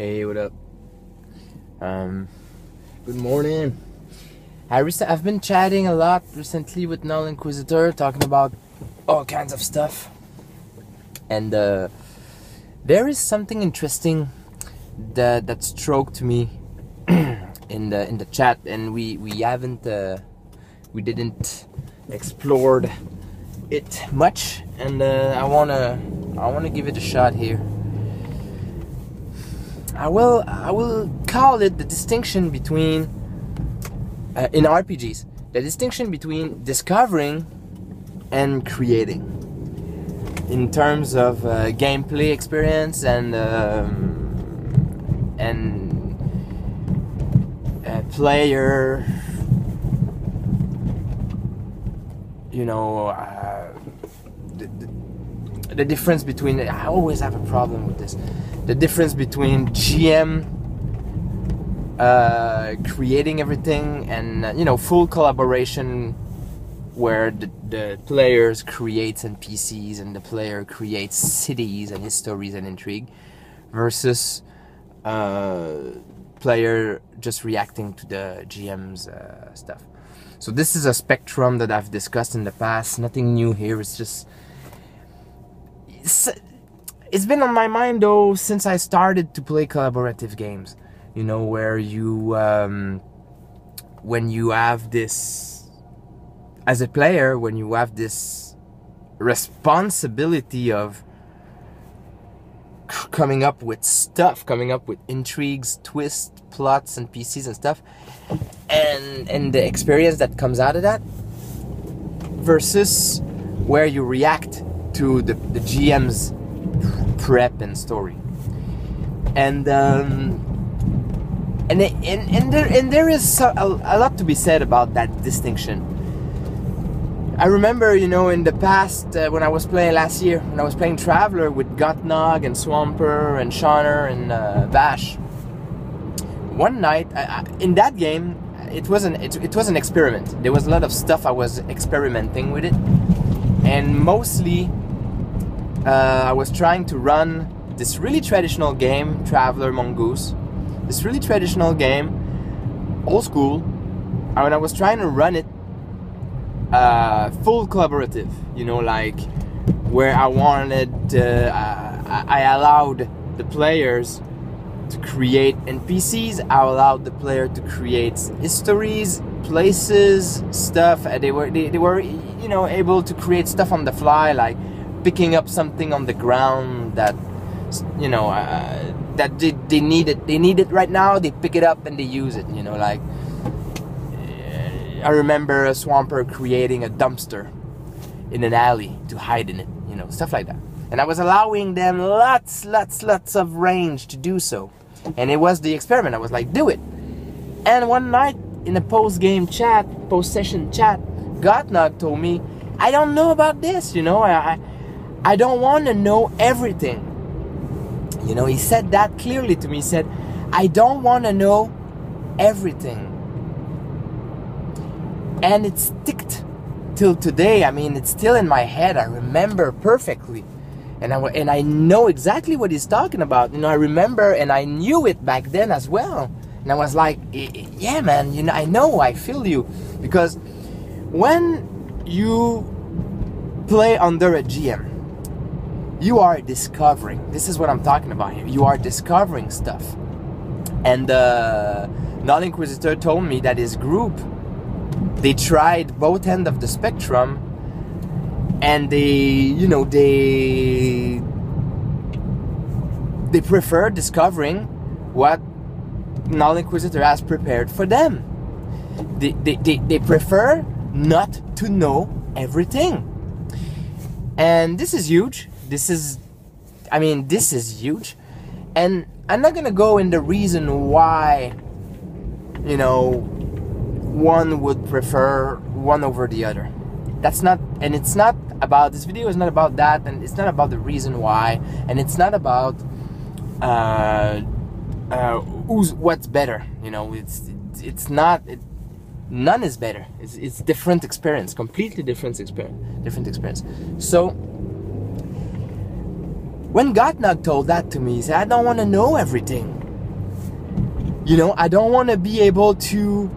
Hey, what up? Um, good morning. I rec- I've been chatting a lot recently with Null Inquisitor, talking about all kinds of stuff, and uh, there is something interesting that that stroked me in the in the chat, and we we haven't uh, we didn't explored it much, and uh, I wanna I wanna give it a shot here. I will I will call it the distinction between uh, in RPGs the distinction between discovering and creating. In terms of uh, gameplay experience and um, and uh, player you know uh, the, difference between I always have a problem with this the difference between GM uh, creating everything and uh, you know full collaboration where the, the players creates NPCs and the player creates cities and histories and intrigue versus uh, player just reacting to the GM's uh, stuff. So this is a spectrum that I've discussed in the past. Nothing new here. It's just it's, been on my mind though since I started to play collaborative games. You know, where you um, when you have this as a player, when you have this responsibility of coming up with stuff, coming up with intrigues, twists, plots, and PCs and stuff, and and the experience that comes out of that, versus where you react to the, the GM's prep and story. And um, and and and there and there is a, a lot to be said about that distinction. I remember, you know, in the past uh, when I was playing last year, when I was playing Traveller with Gutnog and Swamper and Shauner and uh, Vash. One night I, I, in that game, it wasn't it, it was an experiment. There was a lot of stuff I was experimenting with it, and mostly uh, I was trying to run this really traditional game, Traveller Mongoose. This really traditional game, old school. And when I was trying to run it uh, full collaborative, you know, like where I wanted, uh, I, I allowed the players to create NPCs. I allowed the player to create histories, places, stuff. They were they, they were you know able to create stuff on the fly, like picking up something on the ground that you know uh, that they, they need it. They need it right now. They pick it up and they use it. You know, like I remember a swamper creating a dumpster in an alley to hide in it. You know, stuff like that. And I was allowing them lots, lots, lots of range to do so. And it was the experiment. I was like, do it. And one night in a post game chat, post session chat, Gotnog told me, I don't know about this, you know, I, I don't want to know everything. You know, he said that clearly to me. He said, I don't want to know everything. And it sticked till today. I mean, it's still in my head. I remember perfectly. And I, and I know exactly what he's talking about. You know, I remember and I knew it back then as well. And I was like, yeah, man, you know, I know, I feel you. Because when you play under a GM, you are discovering. This is what I'm talking about here. You are discovering stuff. And uh, Null Inquisitor told me that his group, they tried both end of the spectrum, and they, you know, they they prefer discovering what Null Inquisitor has prepared for them. They, they, they, they prefer not to know everything. And this is huge this is i mean this is huge. And i'm not gonna go in the reason why you know one would prefer one over the other. That's not and it's not about this video is not about that and it's not about the reason why and it's not about uh, uh who's what's better you know it's it's not it, none is better. It's, it's different experience completely different experience different experience. So when Gotnog told that to me, he said, I don't want to know everything. You know, I don't want to be able to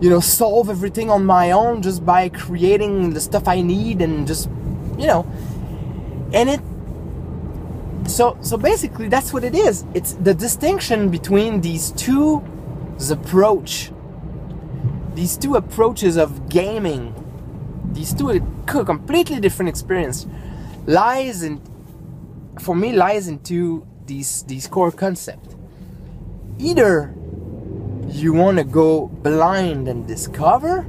you know, solve everything on my own just by creating the stuff I need and just, you know, and it. So so basically, that's what it is. It's the distinction between these two approach, these two approaches of gaming, these two completely different experience, lies in, for me, lies into these these core concept. Either you want to go blind and discover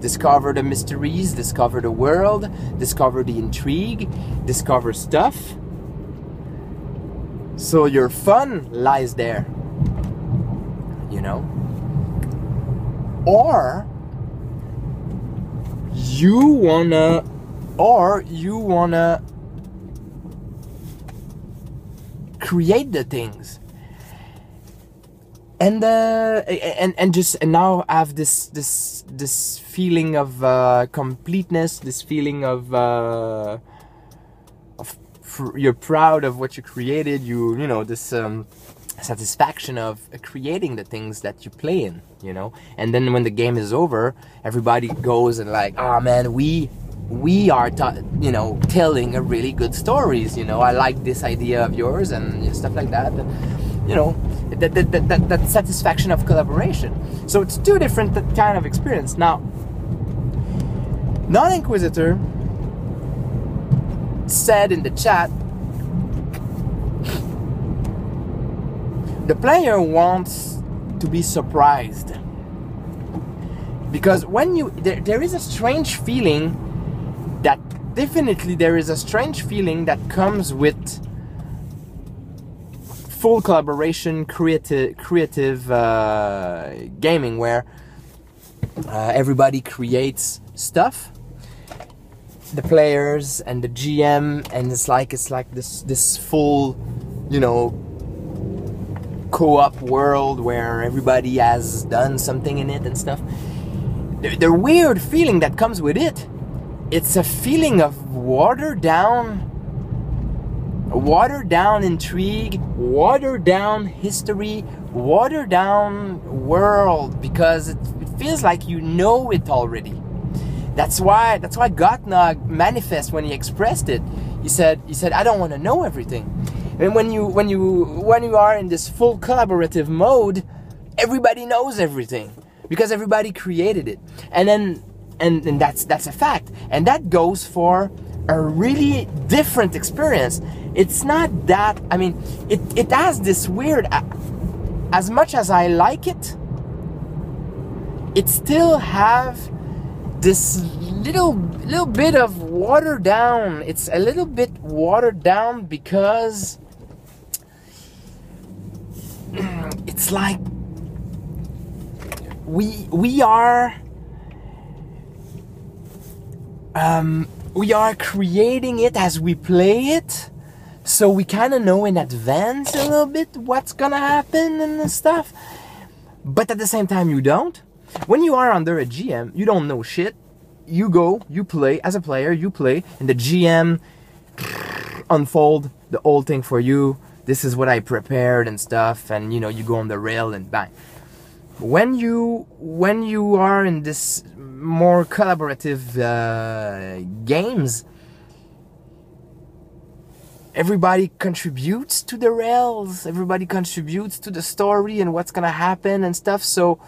discover the mysteries discover the world discover the intrigue discover stuff so your fun lies there you know or you wanna or you wanna create the things and uh, and and just and now I have this this this feeling of uh, completeness, this feeling of uh, of you're proud of what you created. You you know this um, satisfaction of creating the things that you play in. You know, and then when the game is over, everybody goes and like, oh man, we we are ta- you know telling a really good stories. You know, I like this idea of yours and stuff like that. You know that, that, that, that, that satisfaction of collaboration. So it's two different kind of experience. Now, Null Inquisitor said in the chat the player wants to be surprised because when you there, there is a strange feeling definitely there is a strange feeling that comes with full collaboration, creative, creative uh, gaming where uh, everybody creates stuff, the players and the GM, and it's like it's like this this full, you know, co-op world where everybody has done something in it and stuff. The, the weird feeling that comes with it, it's a feeling of watered down watered down intrigue, watered down history, watered down world because it, it feels like you know it already. That's why that's why Gottnog manifest when he expressed it. He said he said I don't want to know everything. And when you when you when you are in this full collaborative mode, everybody knows everything because everybody created it. And then and, and that's that's a fact. And that goes for a really different experience. It's not that, I mean, it, it has this weird, uh, as much as I like it, it still have this little little bit of watered down. It's a little bit watered down because it's like we we are um we are creating it as we play it. So we kind of know in advance a little bit what's gonna happen and stuff. But at the same time, you don't. When you are under a GM, you don't know shit. You go, you play as a player, you play, and the GM unfold the whole thing for you. This is what I prepared and stuff, and you know, you go on the rail and bang. When you when you are in this more collaborative uh, games, everybody contributes to the rails, everybody contributes to the story and what's gonna happen and stuff. So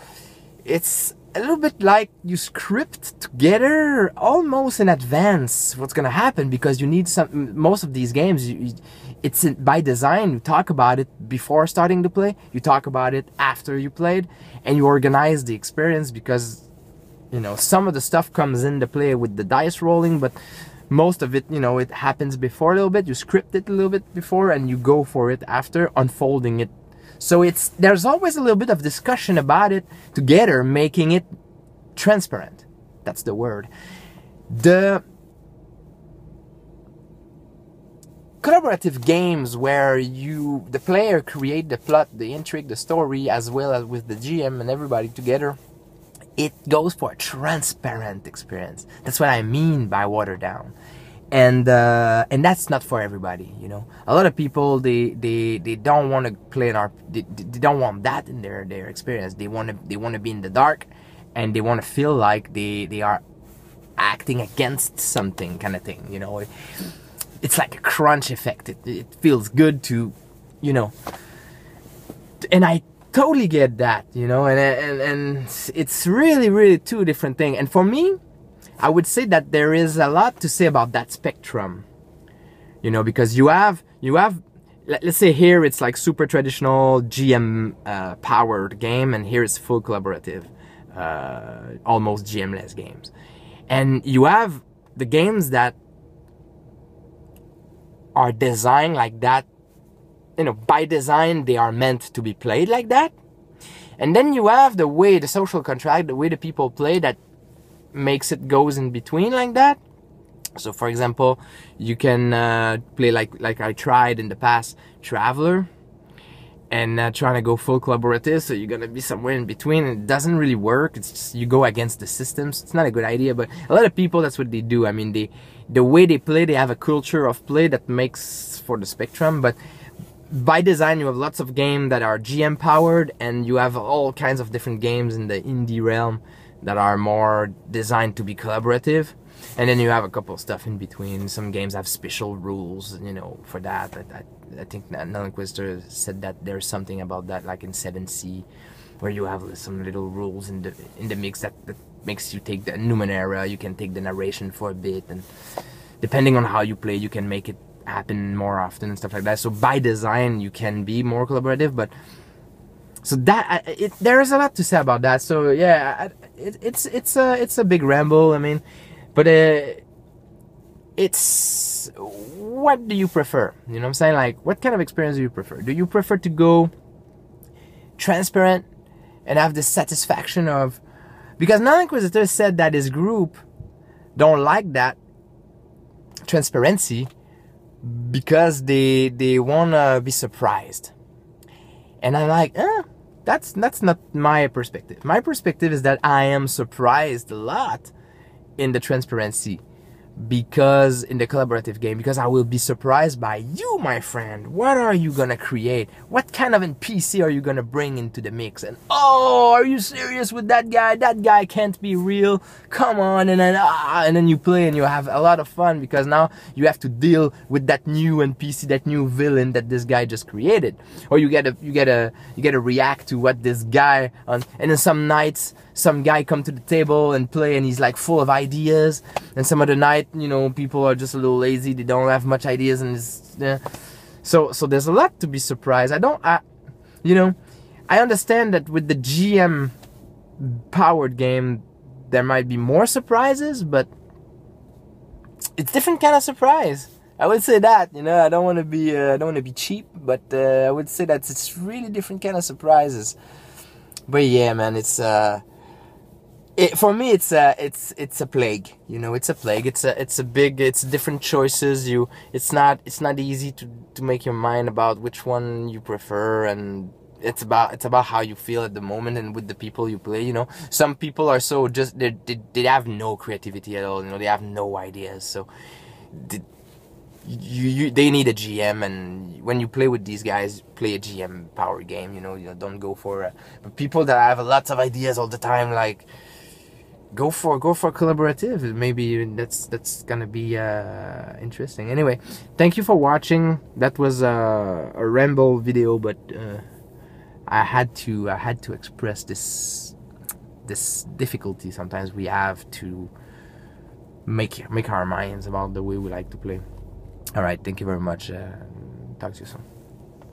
it's a little bit like you script together almost in advance what's gonna happen because you need some. Most of these games, you, it's by design. You talk about it before starting to play. You talk about it after you played, and you organize the experience because you know some of the stuff comes into play with the dice rolling but most of it you know it happens before a little bit. You script it a little bit before and you go for it after unfolding it. So it's there's always a little bit of discussion about it together making it transparent. That's the word. The collaborative games where you the player create the plot the intrigue the story as well as with the gm and everybody together it goes for a transparent experience. That's what I mean by watered down. and uh, and that's not for everybody you know? A lot of people they they they don't want to play an RP they, they don't want that in their their experience. They want to they want to be in the dark and they want to feel like they they are acting against something kind of thing you know? It's like a crunch effect. It, it feels good to you know? And i totally get that you know and and and it's really really two different things and for me I would say that there is a lot to say about that spectrum. You know, because you have you have let's say here it's like super traditional GM uh, powered game, and here it's full collaborative, uh, almost GM-less games, and you have the games that are designed like that. You know, by design they are meant to be played like that, and then you have the way the social contract, the way the people play that makes it goes in between like that. So for example, you can uh, play like like I tried in the past, Traveller, and uh, trying to go full collaborative. So you're gonna be somewhere in between. It doesn't really work. It's just you go against the systems. It's not a good idea. But a lot of people, that's what they do. I mean, they the way they play, they have a culture of play that makes for the spectrum. But by design, you have lots of games that are GM powered, and you have all kinds of different games in the indie realm that are more designed to be collaborative. And then you have a couple of stuff in between. Some games have special rules you know for that. I, I, I think Null said that there's something about that like in 7th Sea where you have some little rules in the in the mix that, that makes you take the numenera. You can take the narration for a bit and depending on how you play you can make it happen more often and stuff like that so by design you can be more collaborative but so that it, there is a lot to say about that so yeah it, it's it's a it's a big ramble. I mean, but uh, it's what do you prefer? You know what I'm saying? Like, what kind of experience do you prefer? Do you prefer to go transparent and have the satisfaction of because Null Inquisitor said that his group don't like that transparency because they they wanna be surprised. And I'm like, eh, that's that's not my perspective. My perspective is that I am surprised a lot in the transparency because in the collaborative game because I will be surprised by you my friend. What are you gonna create? What kind of NPC are you gonna bring into the mix? And oh are you serious with that guy? That guy can't be real. Come on and then ah, and then you play and you have a lot of fun because now you have to deal with that new NPC that new villain that this guy just created. Or you get a you get a you get to react to what this guy on and then some nights some guy come to the table and play and he's like full of ideas and some other night you know people are just a little lazy they don't have much ideas and it's yeah. so so there's a lot to be surprised i don't i you know i understand that with the gm powered game there might be more surprises but it's different kind of surprise I would say that you know I don't want to be uh, I don't want to be cheap, but uh, I would say that it's really different kind of surprises. But yeah, man, it's uh, it, for me it's a it's it's a plague you know it's a plague. It's a it's a big it's different choices. You it's not it's not easy to to make your mind about which one you prefer and it's about it's about how you feel at the moment and with the people you play you know. Some people are so just they they, they have no creativity at all you know they have no ideas. So they, you, you they need a GM and when you play with these guys play a GM power game you know you know, don't go for but people that have lots of ideas all the time like go for go for collaborative. Maybe that's that's gonna be uh, interesting. Anyway thank you for watching. That was a, a ramble video but uh, I had to I had to express this this difficulty sometimes. We have to make make our minds about the way we like to play. All right thank you very much uh, talk to you soon